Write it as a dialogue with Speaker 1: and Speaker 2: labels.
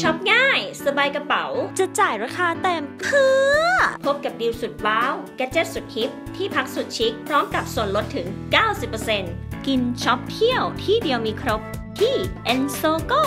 Speaker 1: ช็อปง่าย สบายกระเป๋า
Speaker 2: จะจ่ายราคาเต็มเพื่อ
Speaker 1: พบกับดีลสุดว้าว gadget สุดฮิป ที่พักสุดชิค พร้อมกับส่วนลดถึง 90%
Speaker 2: กินช็อปเที่ยวที่เดียวมีครบที่ e n s o g o